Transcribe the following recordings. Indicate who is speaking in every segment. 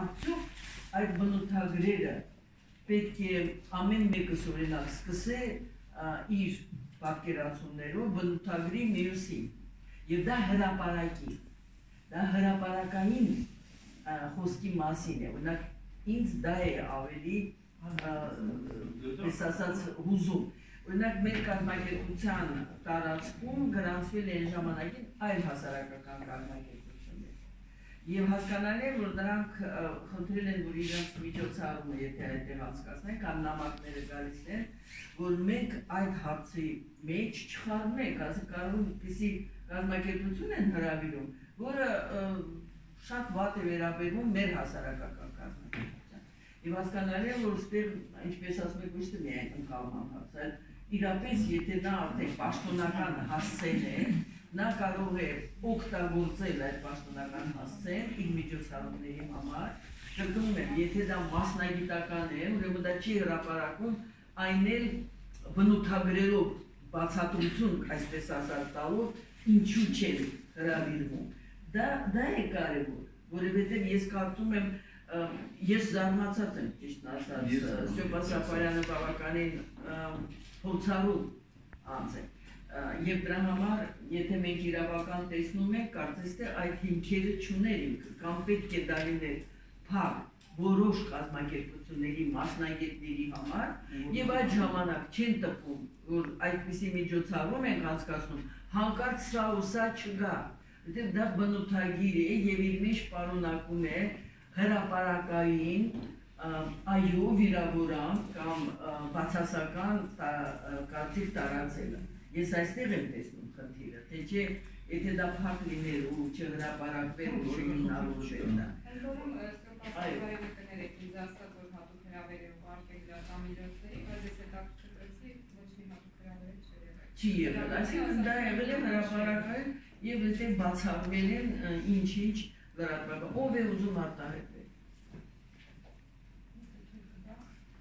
Speaker 1: արդյոք այդ բնութագրերը պետք է ամեն մեկս օրինակ սկսե իր պատկերացումներով բնութագրի մյուսին եւ դա հրապարակի դա հրապարակային խոսքի մասին է օրինակ ինձ դա է ավելի ես ասած հուզում Օրինակ մեր կազմակերպության տարածքում գրանցվել այն ժամանակին այլ հասարակական կազմակերպություններ։ Եվ հասկանալի է, որ նրանք խնդրել են, որ իրենց միջոցառումը, եթե այդտեղ անցկացնեն, կամ նամակները գալիս են, որ մենք այդ հարցի մեջ չխառնենք, ասի կարող այդպեսի կազմակերպություն են հրավիրում, որը շատ վատ է վերաբերվում մեր հասարակական կազմակերպության։ Եվ հասկանալի է, որ ստեղ, ինչպես ասում եք, ոչ թե միայն ընկալման հարց, այլ իրապես եթե նա արդեն պաշտոնական հասցեն է, նա կարող է օգտագործել այդ պաշտոնական հասցեն իր միջոցառումների համար, կրկնում եմ, եթե դա մասնագիտական է, ուրեմն դա չի հրապարակում այն էլ բնութագրելով բացատրություն, այսպես ասած տալով, ինչու չեն հրավիրվում։ Դա դա է կարևոր, որովհետև ես կարծում եմ ես զարմացած եմ ճիշտ ասած Ստեփա Սաֆարյանը բավականին փորձառու անձ է։ Եվ դրա համար, եթե մենք իրավական տեսնում ենք, կարծես թե այդ հիմքերը չուներ ինքը, կամ պետք է դա լիներ փակ որոշ կազմակերպությունների մասնագետների համար եւ այդ ժամանակ չեն տպում, որ այդպիսի միջոցառում են անցկացնում, հանկարծ սա ու սա չգա։ Դե դա բնութագիր է եւ իր մեջ պարունակում է հրապարակային այո վիրավորան կամ բացասական կարծիք տարածելը։ Ես այստեղ եմ տեսնում խնդիրը, թե չէ եթե դա փակ լիներ ու չհրապարակվեր ու չհիմնավորվեր դա։
Speaker 2: Ընդորում կներեք ինձ ասած որ հատուկ հրավերեր ուղարկել դատամիջոցների, բայց ես հետաքրքրեցի ոչ մի հատուկ հրավեր չեղել։
Speaker 1: Չի եղել, այսինքն դա եղել է հրապարակային եւ այդտեղ բացառվել են ինչ-ինչ լրատվական, ով է ուզում արտահայտվել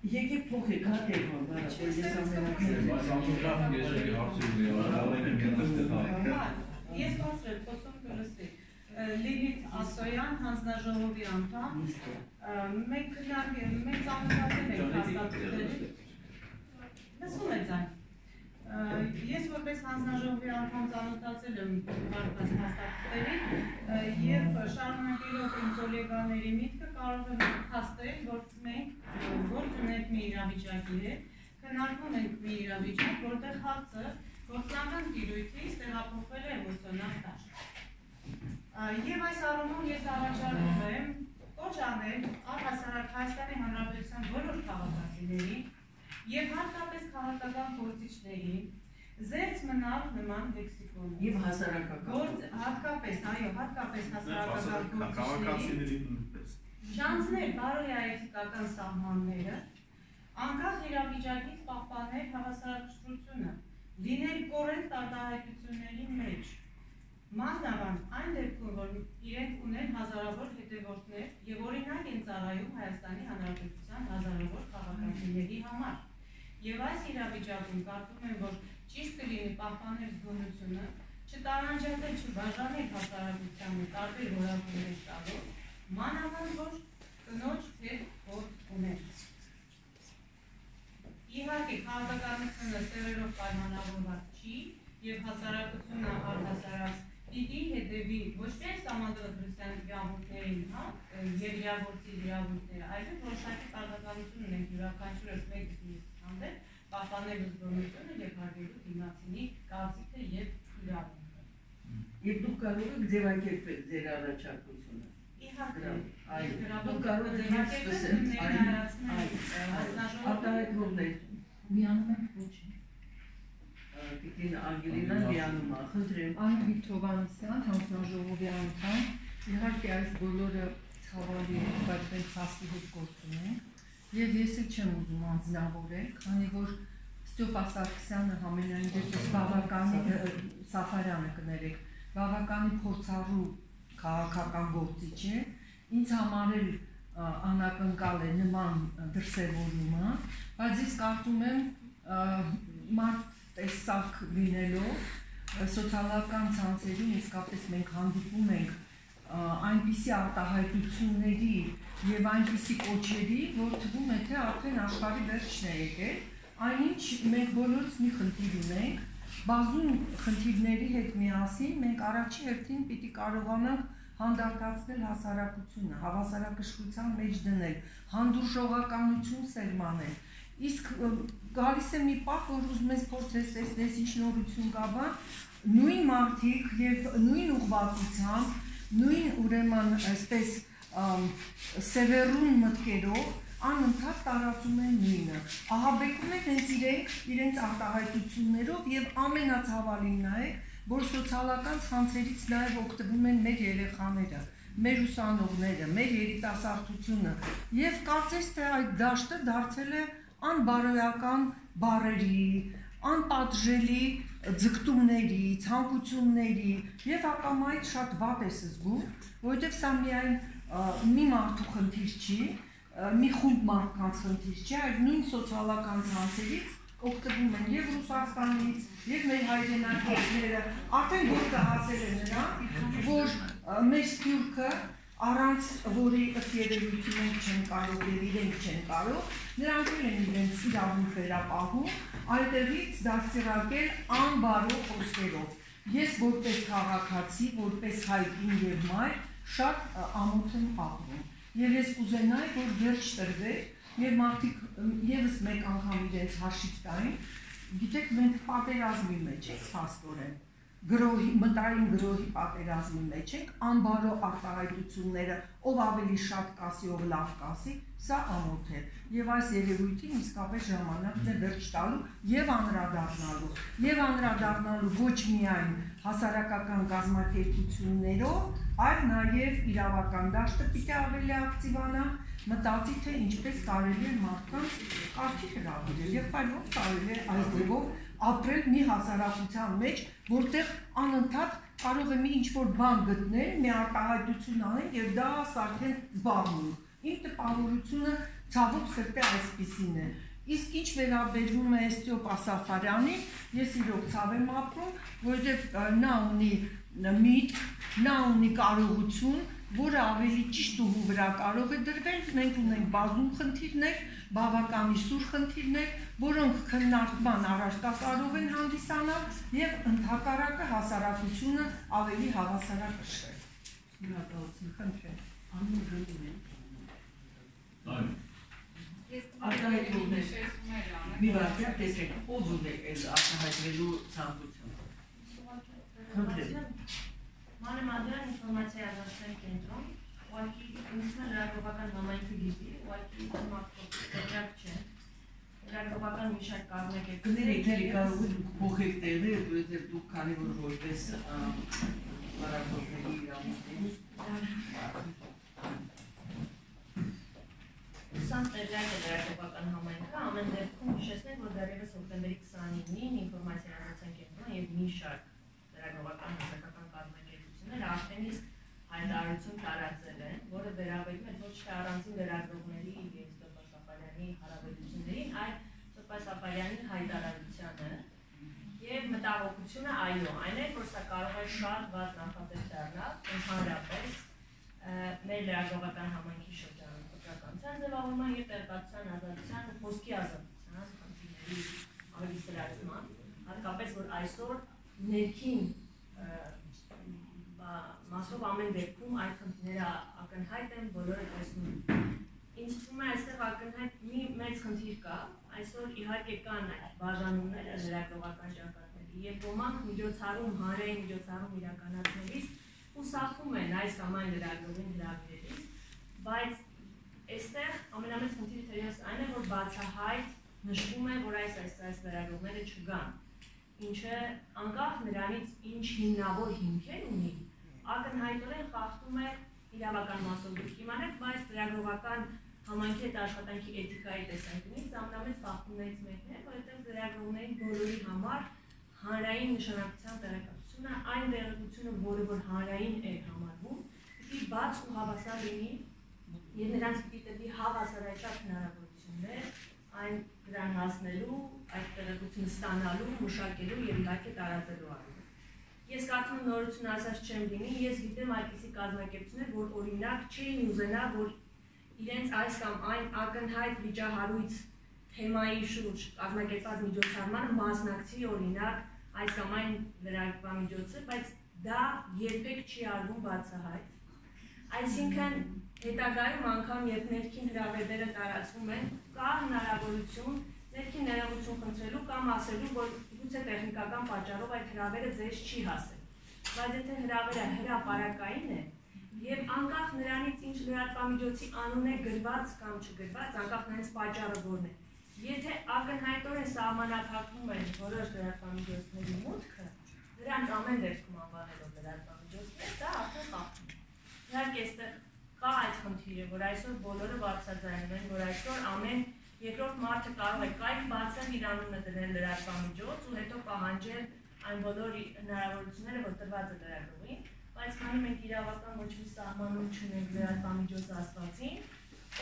Speaker 1: Եկեք փոխեք հա տեխնոն, բայց ես
Speaker 3: ամենախ ես էի հարցերն եմ, ալեն եմ յետստեղ
Speaker 4: Ես բացրել, խոսում կլսվի։ Լիլիթ Ասոյան, հանձնաժողովի անդամ, մենք քննարկել, մենք ծանոթացել ենք հաստատությունների։ Լսում եք այն։ Ես որպես հանձնաժողովի անդամ ծանոթացել եմ հարցած հաստատությունների եւ շարունակելով իմ գոլեգաների միտքը կարող եմ հաստատել, որ մենք գործ ունենք մի իրավիճակի հետ, քննարկում ենք մի իրավիճակ, որտեղ հարցը գործնական տիրույթից տեղափոխվել է էմոցիոնալ դաշտ։ Եվ այս առումով ես առաջարկում եմ կոչ անել առհասարակ Հայաստանի Հանրապետության բոլոր քաղաքացիներին եւ հատկապես քաղաքական գործիչներին զերծ մնալ նման լեքսիկոնը։
Speaker 1: Եվ հասարակական։
Speaker 4: Գործ հատկապես, այո, հատկապես հասարակական
Speaker 3: գործիչներին նույնպես։
Speaker 4: Չանցնել բարոյայեցիկական սահմանները, անկախ իրավիճակից պահպանել հավասարակշռությունը, լինել կորեկտ արտահայտությունների մեջ։ Մանավան այն դեպքում, որ իրենք ունեն հազարավոր հետևորդներ եւ օրինակ են ծառայում Հայաստանի Հանրապետության հազարավոր քաղաքացիների համար։ Եվ այս իրավիճակում կարծում եմ, որ ճիշտ կլինի պահպանել զգոնությունը, չտարանջատել, չբաժանել հասարակությանը տարբեր որակումներ տալով, մանավանդ որ կնոջ հետ գործ ուներ։ Իհարկե, քաղաքականությունը սերերով պայմանավորված չի եւ հասարակությունը առհասարակ պիտի հետևի ոչ թե համադրության իրավունքներին, հա, եւ իրավունքի իրավունքները, այլև որոշակի տարբերություն ունենք յուրաքանչյուրս մեկից հանդեպ պահպանելու զգոնությունը եւ հարգելու դիմացինի կարծիքը եւ իրավունքը։
Speaker 1: Եվ դուք կարող եք ձևակերպել ձեր առաջարկությունը։
Speaker 4: Իհարկե,
Speaker 1: այո, դուք կարող եք սկսել
Speaker 4: այո,
Speaker 1: արտահայտումներ։
Speaker 5: Միանում եք ոչինչ։
Speaker 1: Պիտին Անգելինան միանում է, խնդրեմ։
Speaker 5: Ան Վիկտովանցյան, հանձնաժողովի անդամ, իհարկե այս բոլորը ցավալի է, բայց մենք հաստի հետ գործ ունենք։ Եվ ես էլ չեմ ուզում անձնավորել, քանի որ Ստեփա Սարգսյանը համենայն դեպս բավականի Սաֆարյանը կներեք, բավականի փորձառու քաղաքական գործիչ է։ Ինձ համար էլ անակնկալ է նման դրսևորումը, բայց ես կարծում եմ մարդ տեսակ լինելով սոցիալական ցանցերում իսկապես մենք հանդիպում ենք այնպիսի արտահայտությունների եւ այնպիսի կոչերի, որ թվում է թե արդեն աշխարհի վերջն է եկել, այնինչ մենք բոլորս մի խնդիր ունենք, բազում խնդիրների հետ միասին մենք առաջի հերթին պիտի կարողանանք հանդարտացնել հասարակությունը, հավասարակշռության մեջ դնել, հանդուրժողականություն սերմանել։ Իսկ գալիս է մի պահ, որ ուզում ես փորձես տեսնես ինչ նորություն կա բան, նույն մարդիկ եւ նույն ուղղվածությամբ, նույն ուրեմն այսպես սևեռուն մտքերով անընդհատ տարածում են նույնը։ Ահաբեկում են հենց իրենք իրենց արտահայտություններով եւ ամենացավալին նա է, որ սոցիալական ցանցերից նաեւ օգտվում են մեր երեխաները մեր ուսանողները, մեր երիտասարդությունը եւ կարծես թե այդ դաշտը դարձել է անբարոյական բարերի, անպատժելի ձգտումների, ցանկությունների եւ ակամայից շատ վատ է զգում, որովհետեւ սա միայն մի մարդու խնդիր չի, մի խումբ մարդկանց խնդիր չի, այլ նույն սոցիալական ցանցերից օգտվում են եւ Ռուսաստանից, եւ մեր հայրենակիցները, արդեն գործը հասել է նրան, որ մեր սփյուռքը առանց որի ըստ երևույթի մենք չեն կարող եւ իրենք չեն կարող, նրանք էլ են իրենց իրավունք վերապահում, այդտեղից դաստիարակել անբարո խոսքերով։ Ես որպես քաղաքացի, որպես հայկին եւ մայր շատ ամոթ եմ ապրում։ Եվ ես կուզենայի, որ վերջ տրվեր եւ մարդիկ եւս մեկ անգամ իրենց հաշիվ տային, գիտեք մենք պատերազմի մեջ ենք փաստորեն գրոհի մտային գրոհի պատերազմի մեջ ենք, անբարո արտահայտությունները, ով ավելի շատ կասի, ով լավ կասի, սա ամոթ է։ Եվ այս երևույթին իսկապես ժամանակն է վերջ տալու եւ անդրադառնալու։ Եվ անդրադառնալու ոչ միայն հասարակական կազմակերպություններով, այլ նաեւ իրավական դաշտը պիտի ավելի ակտիվանա, մտածի թե ինչպես կարելի է մարդկանց կարքի հրավիրել եւ այլ ով կարելի է այս ձևով ապրել մի հասարակության մեջ, որտեղ անընդհատ կարող է մի ինչ-որ բան գտնել, մի արտահայտություն անել եւ դա սարքեն զբաղվում։ Իմ տպավորությունը ցավոք սրտե այսպեսին է։ Իսկ ինչ վերաբերվում է Էստիոպ Ասաֆարյանին, ես իրոք ցավ եմ ապրում, որովհետեւ նա ունի միտք, նա ունի կարողություն, որը ավելի ճիշտ ուղու վրա կարող է դրվել։ Մենք ունենք բազում խնդիրներ, բավական իսուր խնդիրներ, որոնք քննարկման առարկա կարող են հանդիսանալ եւ ընդհակառակը հասարակությունը ավելի հավասարակշռել։ Շնորհակալություն, խնդրեմ։ Անուն գնում են։
Speaker 3: Այո։
Speaker 1: Արտահայտումներ։ Մի բացի տեսեք, ով ունի այս արտահայտվելու ցանկություն։ Խնդրեմ։
Speaker 6: Մանրամասն ինֆորմացիա ազատության կենտրոն, ուղղակի ինքնա լրագրողական համայնքի գիտի, ուղղակի մարդիկ չէ։ Լրագրողական մի շարք կազմակերպ։
Speaker 1: Կներեք, դե կարող եք փոխեք տեղը, որովհետև դուք քանի որ որպես լրագրողների իրավունքների
Speaker 6: Սան տեղյակ է լրագրողական համայնքը, ամեն դեպքում հիշեցնենք, որ դեռևս հոկտեմբերի 29-ին ինֆորմացիա ազատության կենտրոն եւ մի շարք լրագրողական հասարակական կազմակերպություններ արդեն իսկ հայտարարություն տարածել են, որը վերաբերում է ոչ թե առանձին լրագրողների եւ Ստեփան Սաֆարյանի հարաբերություններին, այլ Ստեփան Սաֆարյանի հայտարարությանը եւ մտահոգությունը այո, այն է, որ սա կարող է շատ վատ նախատես դառնալ ընդհանրապես մեր լրագրողական համայնքի շրջանում կրթականության ձևավորման եւ տեղեկատվության ազատության ու խոսքի ազատության խնդիրների ավելի սրացման, հատկապես որ այսօր ներքին մասով ամեն դեպքում այդ խնդիրները ակնհայտ են, բոլորը տեսնում։ Ինչ թվում է այստեղ ակնհայտ մի մեծ խնդիր կա, այսօր իհարկե կան բաժանումները լրագրողական ճակատների եւ ոմանք միջոցառում, հանրային միջոցառում իրականացնելիս ուսախում են այս կամ այն լրագրողին հրավիրելիս, բայց այստեղ ամենամեծ խնդիրը թերևս այն է, որ բացահայտ նշվում է, որ այս այս այս լրագրողները չկան ինչը անկախ նրանից ինչ հիմնավոր հիմքեր ունի, ակնհայտորեն խախտում է իրավական դուք իմանեք, բայց լրագրողական համայնքի հետ աշխատանքի էթիկայի տեսանկյունից ամենամեծ խախտումներից մեկն է, որովհետև լրագրողների բոլորի համար հանրային նշանակության տեղեկատվությունը, այն տեղեկատվությունը, որը որ հանրային է համարվում, պիտի բաց ու հավասար լինի եւ նրանց պիտի տրվի հավասարաչափ հնարավորություններ այն դրան հասնելու, այդ տեղեկություն ստանալու, մշակելու եւ իհարկե տարածելու առումով։ Ես կարծում նորություն ասած չեմ լինի, ես գիտեմ այդպիսի կազմակերպություններ, որ օրինակ չէին ուզենա, որ իրենց այս կամ այն ակնհայտ վիճահարույց թեմայի շուրջ կազմակերպած միջոցառմանը մասնակցի օրինակ այս կամ այն լրատվամիջոցը, բայց դա երբեք չի արվում բացահայտ։ Այսինքն հետագայում անգամ երբ ներքին հրավերները տարածվում են, կա հնարավորություն ներքին ներողություն խնդրելու կամ ասելու, որ գուցե տեխնիկական պատճառով այդ հրավերը ձեզ չի հասել։ Բայց եթե հրավերը հրապարակային է, Եվ անկախ նրանից ինչ լրատվամիջոցի անուն է գրված կամ չգրված, անկախ նրանից պատճառը որն է։ Եթե ակնհայտորեն սահմանափակվում են որոշ լրատվամիջոցների մուտքը, նրանք ամեն դեպքում անվանելով լրատվամիջոցներ, դա արդեն խախտում է։ Իհարկե, այստեղ կա այդ խնդիրը, որ այսօր բոլորը բացատրում են, որ այսօր ամեն երկրորդ մարդը կարող է կայք բացել իր անունը դնել լրատվամիջոց ու հետո պահանջել այն բոլոր հնարավորությունները, որ տրված է լրագրողին, բայց քանի մենք իրավական ոչ մի սահմանում չունենք լրատվամիջոց ասվածին,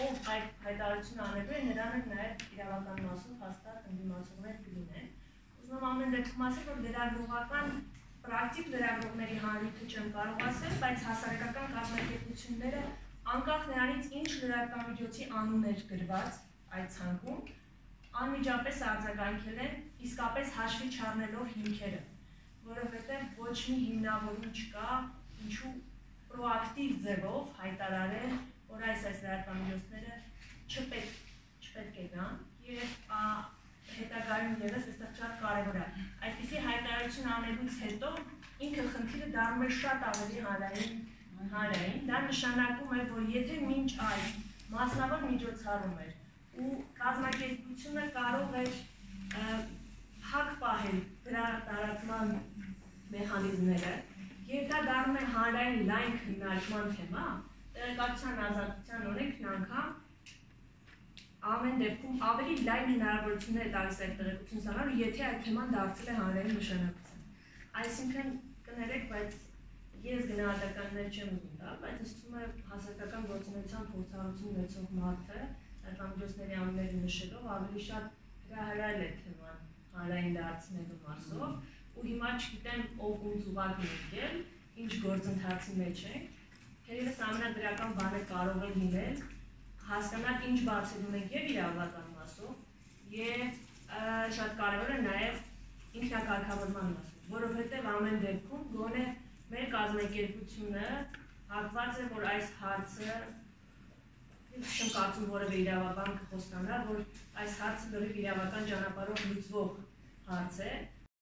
Speaker 6: ով այդ հայտարարությունը անելու է, նրան էլ նաև իրավական մասով հաստատ ընդդիմացողներ կլինեն։ Ուզում եմ ամեն դեպքում ասել, որ լրագրողական պրակտիկ լրագրողների հանրիքը չեմ կարող ասել, բայց հասարակական կազմակերպությունները անկախ նրանից ինչ լրատվամիջոցի անուն էր գրված այդ ցանկում, անմիջապես արձագանքել են իսկապես հաշվի չառնելով հիմքերը, որովհետև ոչ մի հիմնավորում չկա, ինչու պրոակտիվ ձևով հայտարարել, որ այս այս լրատվամիջոցները չպետք չպետք է գան եւ հետագայում եւս այստեղ շատ կարեւոր է։ Այսպիսի հայտարարություն անելուց հետո ինքը խնդիրը դառնում է շատ ավելի հանրային հանրային, դա նշանակում է, որ եթե մինչ այդ մասնավոր միջոցառում էր ու կազմակերպությունը կարող էր հակ պահել դրա տարածման մեխանիզմները եւ դա դառնում է հանրային լայն քննարկման թեմա, տեղեկատվության ազատության օրենքն անգամ ամեն դեպքում ավելի լայն հնարավորություններ է տալիս այդ տեղեկություն ստանալու, եթե այդ թեման դարձել է հանրային նշանակության։ Այսինքն կներեք, բայց ես գնահատականներ չեմ ուզում տալ, բայց ըստ ում է հասարակական գործունեության փորձառություն ունեցող մարդը արտադրոցների անունները նշելով ավելի շատ հրահրել է թեման հանրային դարձնելու մասով ու հիմա չգիտեմ ով ում ծուղակ ներկել, ինչ գործընթացի մեջ է։ Թերևս ամենադրական բանը կարող է լինել հասկանալ ինչ բացելու ենք եւ իրավական մասով եւ շատ կարեւոր է նաեւ ինքնակարգավորման մասով, որովհետեւ ամեն դեպքում գոնե մեր կազմակերպությունը հակված է, որ այս հարցը չեմ կարծում որևէ իրավաբան կխոստանա, որ այս հարցը լրիվ իրավական ճանապարհով լուծվող հարց է,